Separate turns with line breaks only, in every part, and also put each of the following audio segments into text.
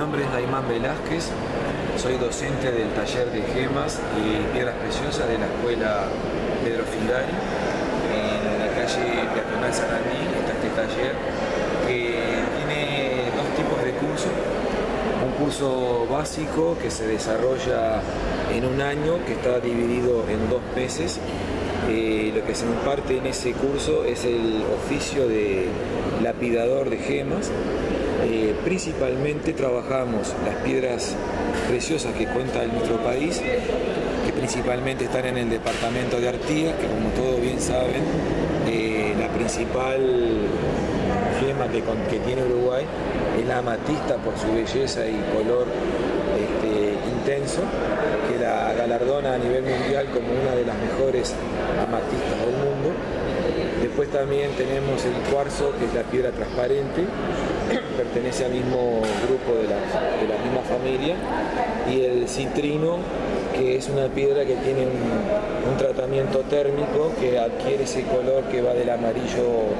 nombre es Daimán Velázquez, soy docente del taller de gemas y piedras preciosas de la escuela Pedro Findari. En la calle Peatonal Sarandí está este taller que tiene dos tipos de cursos. Un curso básico que se desarrolla en un año, que está dividido en dos meses. Eh, lo que se imparte en ese curso es el oficio de lapidador de gemas. Eh, principalmente trabajamos las piedras preciosas que cuenta nuestro país, que principalmente están en el departamento de Artigas, que como todos bien saben, eh, la principal gema que, tiene Uruguay es la amatista por su belleza y color este, intenso, que la galardona a nivel mundial como una de las mejores amatistas del mundo. Después también tenemos el cuarzo, que es la piedra transparente, pertenece al mismo grupo de la, misma familia, y el citrino, que es una piedra que tiene un, tratamiento térmico que adquiere ese color que va del amarillo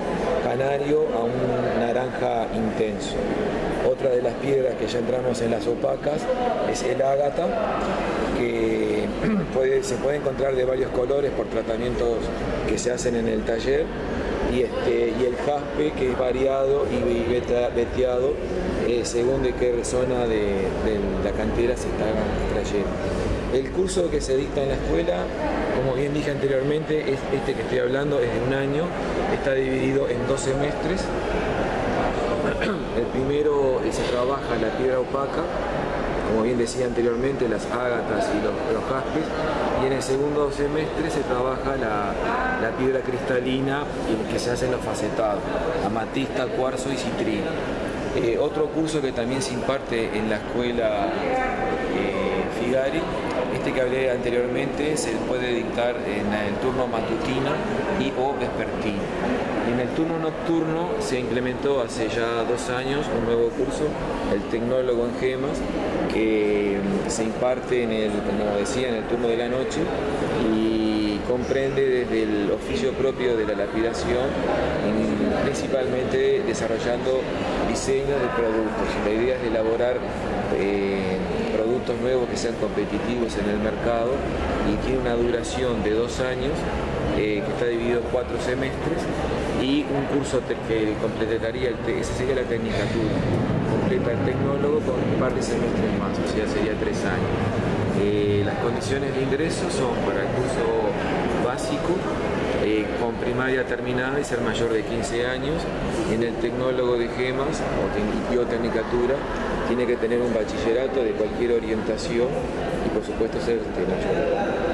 canario a un naranja intenso. Otra de las piedras que ya entramos en las opacas es el ágata, que se puede encontrar de varios colores por tratamientos que se hacen en el taller y, este, el jaspe que es variado y veteado eh, según de qué zona de, la cantera se está trayendo. El curso que se dicta en la escuela, como bien dije anteriormente, es este que estoy hablando, es de un año, está dividido en dos semestres. El primero se trabaja la piedra opaca, como bien decía anteriormente, las ágatas y los, jaspes, y en el segundo semestre se trabaja la, piedra cristalina y que se hacen los facetados, amatista, cuarzo y citrino. Eh, otro curso que también se imparte en la escuela eh, Figari, este que hablé anteriormente, se puede dictar en el turno matutino y o vespertino. Turno nocturno se implementó hace ya dos años un nuevo curso, el tecnólogo en gemas, que mm, se imparte en el, como decía, en el turno de la noche y comprende desde el oficio propio de la lapidación, principalmente desarrollando diseños de productos. La idea es elaborar eh, productos nuevos que sean competitivos en el mercado y tiene una duración de dos años eh, que está dividido en cuatro semestres y un curso que completaría, el esa sería la tecnicatura, completa el tecnólogo con un par de semestres más, o sea, sería tres años. Eh, las condiciones de ingreso son para el curso básico, eh, con primaria terminada y ser mayor de 15 años. En el tecnólogo de gemas o biotecnicatura tiene que tener un bachillerato de cualquier orientación y por supuesto ser mayor